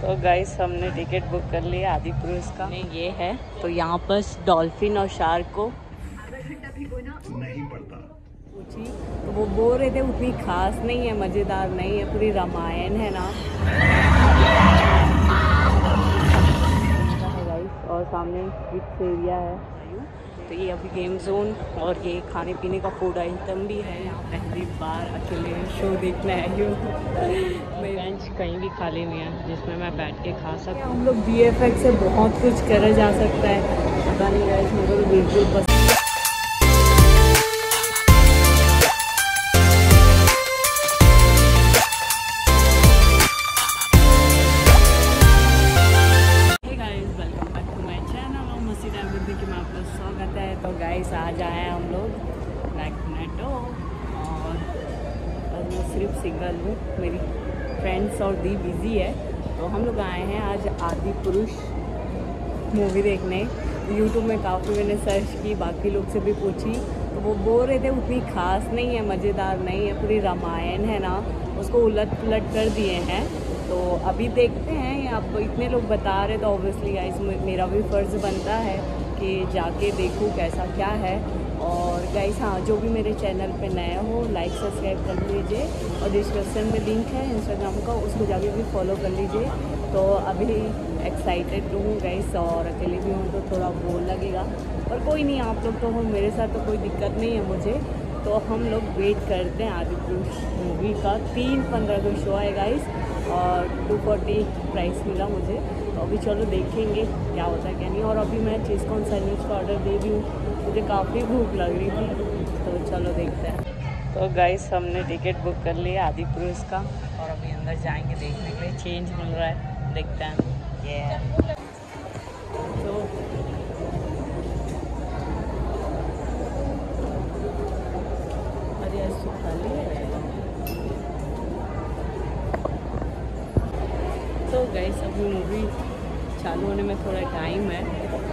तो गाइस हमने ticket book कर लिया आदि क्रूज का नहीं ये है। तो यहाँ पर डॉल्फिन और शार्क को नहीं पड़ता। पूछी। तो वो बोल रहे थे उतनी खास नहीं है मज़ेदार नहीं है पूरी रामायण है ना। गाइस और सामने किड्स एरिया है। तो ये अभी गेम जोन और ये खाने पीने का फ़ूड आइटम भी है यहाँ पहली बार अकेले शो देखने आई हूँ। मैं बेंच कहीं भी खाली हुई है जिसमें मैं बैठ के खा सकता हूँ हम लोग बी से बहुत कुछ करा जा सकता है। पता नहीं गाइस मेरे को तो बिल्कुल सिर्फ़ सिंगल हूँ, मेरी फ्रेंड्स और दी बिज़ी है। तो हम लोग आए हैं आज आदि पुरुष मूवी देखने। यूट्यूब में काफ़ी मैंने सर्च की, बाकी लोग से भी पूछी। तो वो बोल रहे थे, उतनी खास नहीं है, मज़ेदार नहीं है, पूरी रामायण है ना। उसको उलट पुलट कर दिए हैं। तो अभी देखते हैं, अब इतने लोग बता रहे तो ऑब्वियसली गाइस मेरा भी फ़र्ज़ बनता है। कि जाके देखूँ कैसा क्या है। और गाइस हाँ जो भी मेरे चैनल पे नया हो लाइक सब्सक्राइब कर लीजिए। और डिस्क्रिप्शन में लिंक है इंस्टाग्राम का, उसको जाके भी फॉलो कर लीजिए। तो अभी एक्साइटेड हूँ गाइस और अकेले भी हूँ तो थोड़ा बोर लगेगा। पर कोई नहीं, आप लोग तो हो, मेरे साथ तो कोई दिक्कत नहीं है मुझे। तो हम लोग वेट करते हैं आदि पुरुष मूवी का। तीन पंद्रह को शो है गाइस और टू फोर्टी प्राइस मिला मुझे। तो अभी चलो देखेंगे क्या होता है क्या नहीं। और अभी मैं चीज़ कौन सैंडविच का ऑर्डर दे दी हूँ, मुझे काफ़ी भूख लग रही थी तो चलो देखते हैं। तो गाइस हमने टिकट बुक कर लिया आदि पुरुष का। और अभी अंदर जाएँगे देखने के लिए। चेंज मिल रहा है, देखते हैं। ये तो अरे तो गई अभी मूवी चालू होने में थोड़ा टाइम है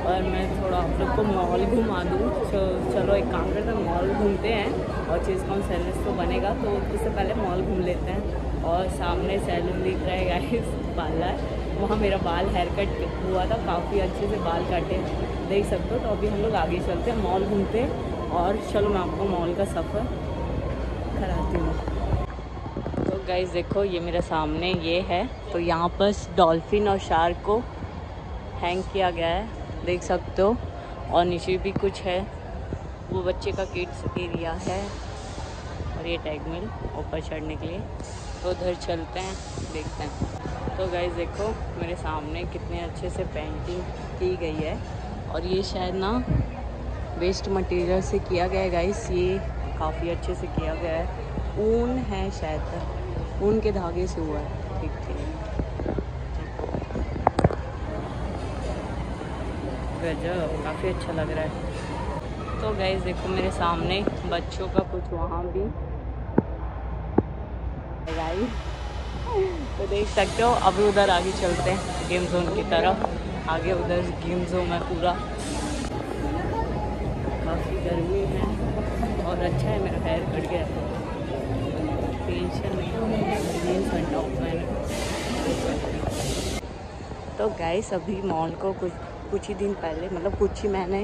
और मैं थोड़ा आप लोग को मॉल घुमा दूँ। चलो एक काम करते हैं मॉल घूमते हैं और चीज़ कौन सैलून तो बनेगा तो उससे पहले मॉल घूम लेते हैं। और सामने सैलून दिख रहा है गाइस पार्लर वहाँ मेरा बाल हेयर कट हुआ था, काफ़ी अच्छे से बाल काटे। देख सकते हो तो अभी हम लोग आगे चलते हैं मॉल घूमते और चलो मैं आपको मॉल का सफ़र कराती हूँ। तो गाइज़ देखो, ये मेरा सामने ये है। तो यहाँ पर डॉल्फिन और शार्क को हैंग किया गया है, देख सकते हो। और नीचे भी कुछ है। वो बच्चे का किड्स एरिया है। और ये टैग मिल ऊपर चढ़ने के लिए। तो उधर चलते हैं, देखते हैं। तो गाइज़ देखो, मेरे सामने कितने अच्छे से पेंटिंग की गई है। और ये शायद ना वेस्ट मटेरियल से किया गया है गाइस ये काफ़ी अच्छे से किया गया है। ऊन है शायद, ऊन के धागे से हुआ है। ठीक ठीक। गजब काफ़ी अच्छा लग रहा है। तो गाइज़ देखो मेरे सामने बच्चों का कुछ वहाँ भी। तो देख सकते हो, अभी उधर आगे चलते हैं गेम जोन की तरफ़। आगे उधर गेम जोन है पूरा। काफ़ी गर्मी है और अच्छा है, मेरा पैर कट गया। टेंशन नहीं टॉप तो गाइस अभी मॉल को कुछ कुछ ही दिन पहले मतलब कुछ ही महीने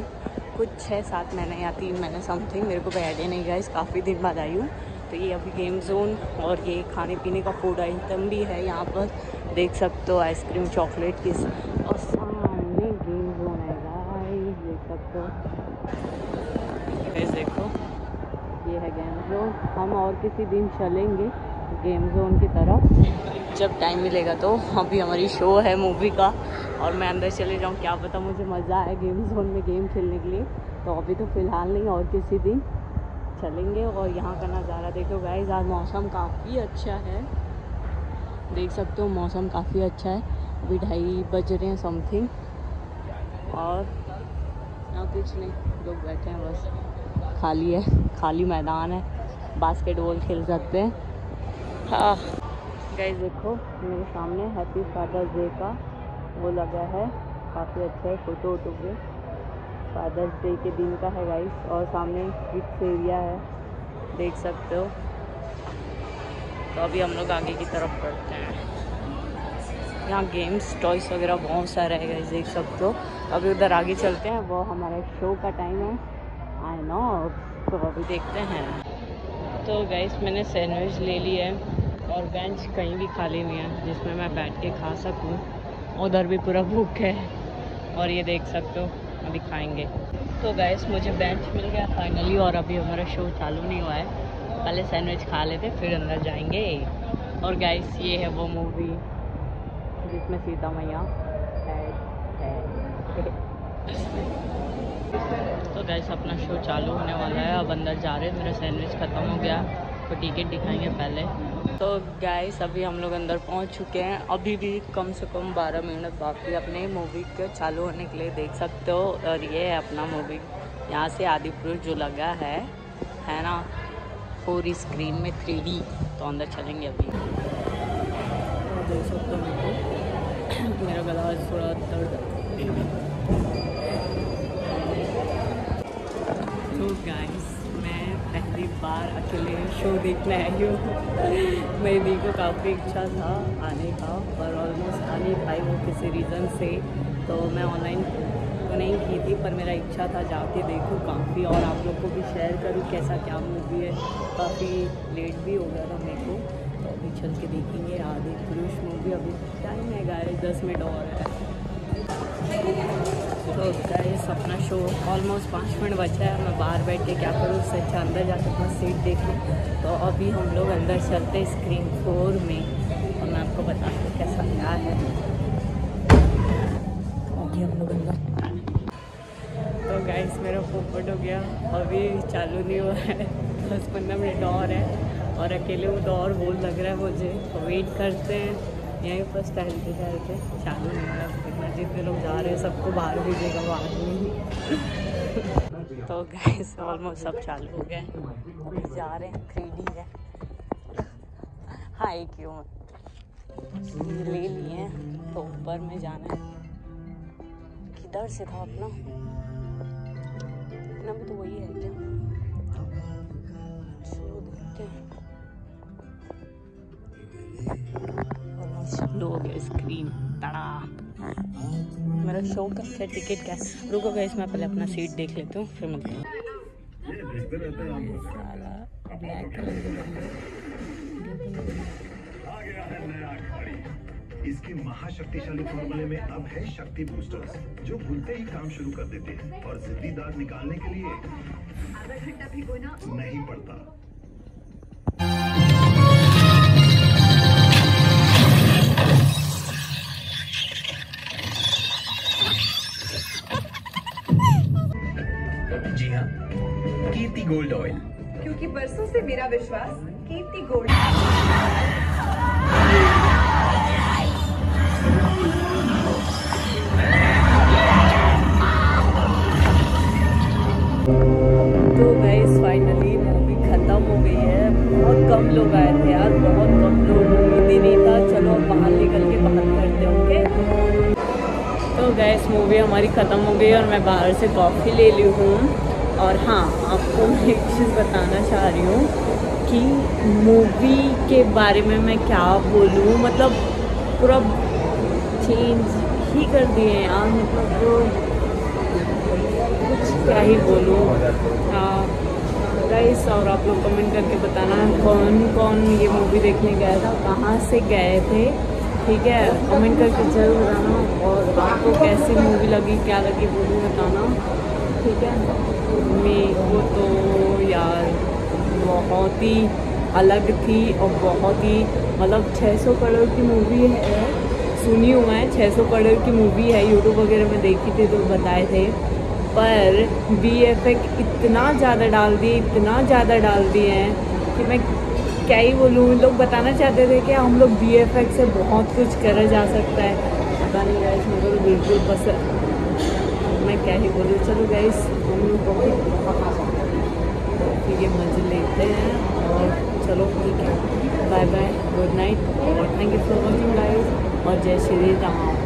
कुछ छः सात महीने या तीन महीने समथिंग मेरे को कोई आइडिया नहीं गाइस काफ़ी दिन बाद आई हूँ। तो ये अभी गेम जोन और ये खाने पीने का फ़ूड आइटम भी है यहाँ पर। देख सकते हो आइसक्रीम चॉकलेट किस और सामने गेम जोन है गाइस देख सकते हो। गाइस देखो। ये है गेम जोन हम और किसी दिन चलेंगे गेम जोन की तरफ़। जब टाइम मिलेगा तो अभी हमारी शो है मूवी का। और मैं अंदर चले जाऊँ, क्या पता मुझे मज़ा आए गेम जोन में गेम खेलने के लिए। तो अभी तो फ़िलहाल नहीं, और किसी दिन चलेंगे। और यहाँ का नज़ारा देखो गाइस आज मौसम काफ़ी अच्छा है। देख सकते हो मौसम काफ़ी अच्छा है। अभी ढाई बज रहे हैं समथिंग और यहाँ कुछ नहीं, लोग बैठे हैं बस। खाली है, खाली मैदान है। बास्केटबॉल खेल सकते हैं। हाँ। गाइस देखो, मेरे सामने हैप्पी फादर्स डे का वो लगा है। काफ़ी अच्छा है फ़ोटो वोटो के फादर्स डे के दिन का है गाइस और सामने किड्स एरिया है। देख सकते हो। तो अभी हम लोग आगे की तरफ़ बढ़ते हैं। यहाँ गेम्स टॉयस वगैरह बहुत सारे है गाइस देख सकते हो। अभी उधर आगे चलते हैं। वो हमारे शो का टाइम है। आई नो तो अभी देखते हैं। तो गाइस मैंने सैंडविच ले ली है और बेंच कहीं भी खाली नहीं है, जिसमें मैं बैठ के खा सकूँ। उधर भी पूरा भूख है। और ये देख सकते हो, अभी खाएँगे। तो गैस मुझे बेंच मिल गया फाइनली और अभी हमारा शो चालू नहीं हुआ है। पहले सैंडविच खा लेते, फिर अंदर जाएँगे। और गैस ये है वो मूवी जिसमें सीता मैया। तो गैस अपना शो चालू होने वाला है। अब अंदर जा रहे हैं, मेरा सैंडविच ख़त्म हो गया। तो टिकट दिखाएँगे पहले। तो गैस अभी हम लोग अंदर पहुँच चुके हैं। अभी भी कम से कम 12 मिनट बाकी अपने मूवी के चालू होने के लिए देख सकते हो। और ये है अपना मूवी यहाँ से आदि पुरुष जो लगा है है ना? पूरी स्क्रीन में थ्री तो अंदर चलेंगे अभी। देख सकते हो मेरा गला आज थोड़ा दर्द तो गाइस पहली बार अकेले शो देखने आई हूँ। मेरी को काफ़ी इच्छा था, आने का पर ऑलमोस्ट आ नहीं पाई वो किसी रीज़न से। तो मैं ऑनलाइन तो नहीं की थी, पर मेरा इच्छा था जाके देखूँ काफ़ी, और आप लोग को भी शेयर करूँ कैसा क्या मूवी है। काफ़ी लेट भी हो गया था मेरे को तो अभी चल के देखेंगे। आधे पुरुष मूवी अभी टाइम है गाय दस मिनट और है। तो गाइस अपना शो ऑलमोस्ट पाँच मिनट बचा है। मैं बाहर बैठ के क्या करूँ, उससे अच्छा अंदर जाकर अपना सीट देख लूँ। तो अभी हम लोग अंदर चलते स्क्रीन फोर में और मैं आपको बताती हूँ कैसा क्या है। अभी हम लोग अंदर तो गाइस मेरा पोपट हो गया। अभी चालू नहीं हुआ है। दस पंद्रह मिनट और है और अकेले वो तो और बोल लग रहा है मुझे। तो वेट करते हैं। यहीं पर टहलते टहलते चालू नहीं हो देखना, जितने लोग जा रहे हैं, सबको बाहर भेजेगा वो आदमी तो गैस ऑलमोस्ट सब चालू हो गए जा रहे हैं डी है। हाँ एक क्यों? ले लिए हैं तो ऊपर में जाना है। किधर से था अपना? अपना भी तो वही है क्या हो स्क्रीन तड़ा। मेरा शो का क्या टिकट क्या? रुको गए मैं पहले अपना सीट देख लेती हूँ फिर मिलते हैं। के इसके महाशक्तिशाली फॉर्मूले में अब है शक्ति बूस्टर्स जो भूलते ही काम शुरू कर देते हैं और जिद्दी दाग निकालने के लिए आधा घंटा भिगोना नहीं पड़ता। बरसों से मेरा विश्वास कीर्ति गोल्ड तो मूवी ख़त्म हो गई है। बहुत कम लोग आए थे बहुत कम लोग। चलो बाहर निकल के करते ओके तो मूवी हमारी ख़त्म हो गई और मैं बाहर से कॉफ़ी ले ली हूँ। और हाँ आपको मैं एक चीज़ बताना चाह रही हूँ कि मूवी के बारे में मैं क्या बोलूँ? मतलब पूरा चेंज ही कर दिए यार मतलब तो कुछ क्या ही बोलूँ? गाइस और आप लोग कमेंट करके बताना कौन कौन ये मूवी देखने गया था, कहाँ से गए थे? ठीक है कमेंट करके ज़रूर बताना और आपको कैसी मूवी लगी, क्या लगी वो भी बताना। ठीक है तो यार बहुत ही अलग थी और बहुत ही मतलब 600 करोड़ की मूवी है। सुनी है 600 करोड़ की मूवी है। यूट्यूब वगैरह में देखी थी तो बताए थे। पर बी एफ़ इतना ज़्यादा डाल दिए, इतना ज़्यादा डाल दिए हैं कि मैं क्या ही बोलूँ? लोग बताना चाहते थे कि हम लोग बी एफ़ से बहुत कुछ करा जा सकता है। पता नहीं गाइस मेरे को तो बिल्कुल पसंद मैं क्या ही बोलूँ? चलो गई हम लोग बहुत है मज़े लेते हैं और चलो ठीक है। बाय बाय गुड नाइट और thank you for watching guys और जय श्री राम।